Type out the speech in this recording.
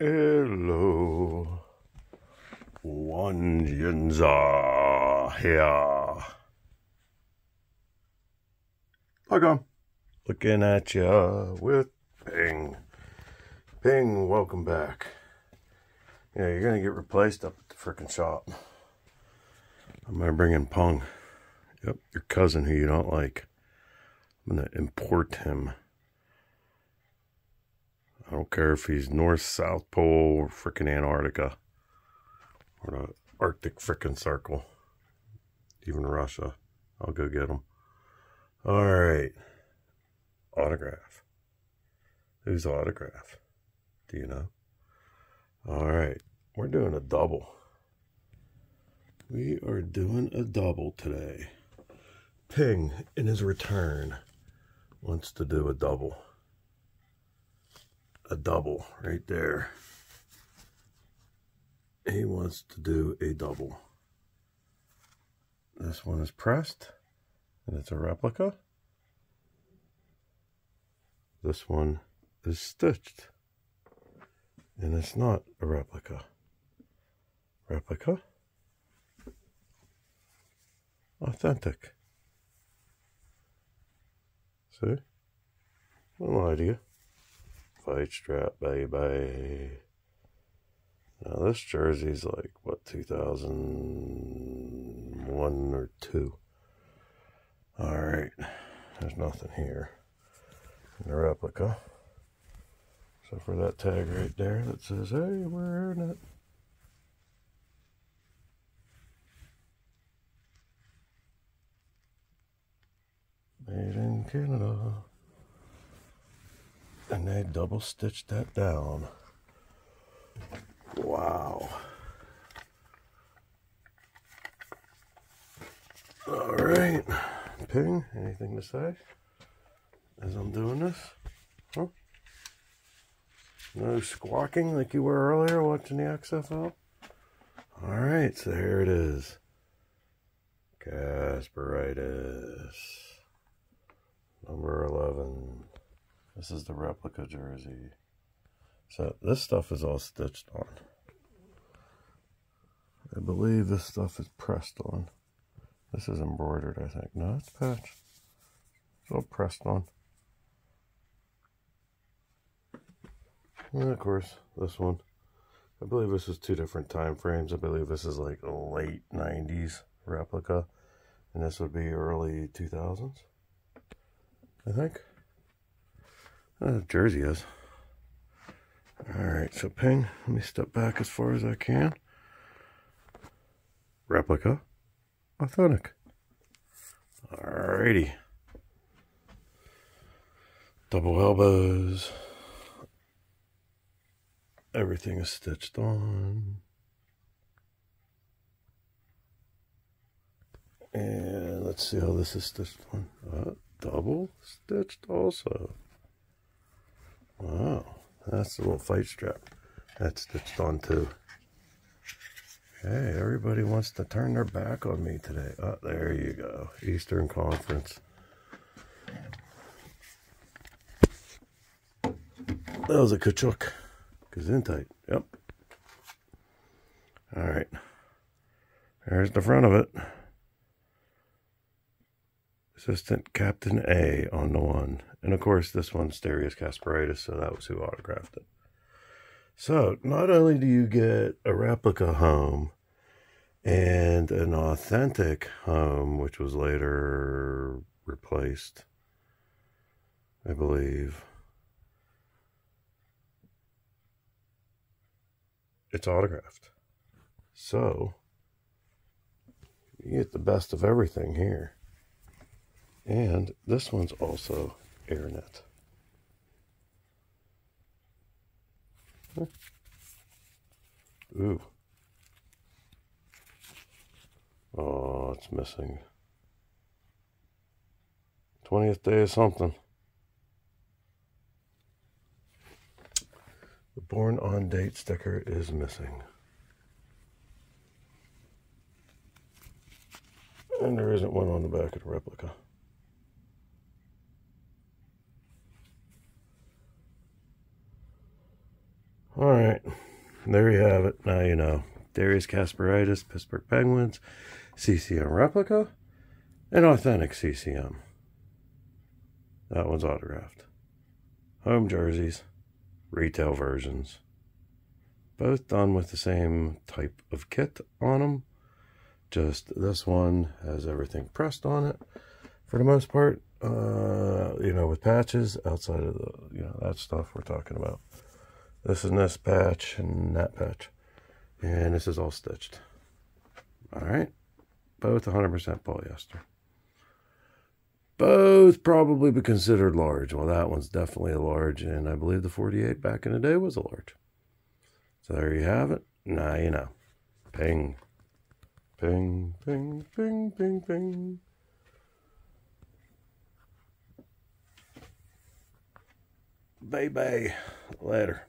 Hello. 1 Yinzer here. Welcome. Looking at ya with Ping. Ping, welcome back. Yeah, you're gonna get replaced up at the frickin' shop. I'm gonna bring in Pung. Yep, your cousin who you don't like. I'm gonna import him. I don't care if he's North, South Pole, or frickin' Antarctica. Or the Arctic frickin' Circle. Even Russia. I'll go get him. Alright. Autograph. Whose autograph? Do you know? Alright. We're doing a double. We are doing a double today. Ping, in his return, wants to do a double. A double right there. He wants to do a double. This one is pressed, and it's a replica. This one is stitched, and it's not a replica. Replica? Authentic. See? No idea. Fight strap, baby. Now this jersey's like, what, 2001 or 2. Alright. There's nothing here. In the replica. Except for that tag right there that says, hey, we're in it. Made in Canada. And they double stitched that down. Wow. All right. Ping, anything to say as I'm doing this? Huh? No squawking like you were earlier watching the XFL? All right, so here it is. Kasparaitis. Number 11. This is the replica jersey. So this stuff is all stitched on. I believe this stuff is pressed on. This is embroidered, I think. No, it's patch. It's all pressed on. And of course, this one. I believe this is two different time frames. I believe this is like late 90s replica. And this would be early 2000s. I think. Jersey is. Alright, so ping. Let me step back as far as I can. Replica. Authentic. Alrighty. Double elbows. Everything is stitched on. And let's see how this is stitched on. Uh, double stitched also. Wow, that's the little fight strap. That's stitched on too. Hey, everybody wants to turn their back on me today. Oh, there you go. Eastern Conference. That was a Kachuk. Gesundheit. Yep. All right. There's the front of it. Assistant Captain A on the one. And of course, this one's Darius Kasparaitis, so that was who autographed it. So, not only do you get a replica home and an authentic home, which was later replaced, I believe. It's autographed. So, you get the best of everything here. And this one's also Air-Knit. Ooh. Oh, it's missing. 20th day of something. The born on date sticker is missing. And there isn't one on the back of the replica. All right. There you have it. Now you know. Darius Kasparaitis, Pittsburgh Penguins, CCM replica, and authentic CCM. That one's autographed. Home jerseys, retail versions. Both done with the same type of kit on them. Just this one has everything pressed on it for the most part. Uh, you know, with patches outside of the, you know, that stuff we're talking about. This is this patch and that patch. And this is all stitched. All right. Both 100% polyester. Both probably be considered large. Well, that one's definitely a large, and I believe the 48 back in the day was a large. So there you have it. Now you know. Ping. Ping, ping, ping, ping, ping. Bye bye. Later.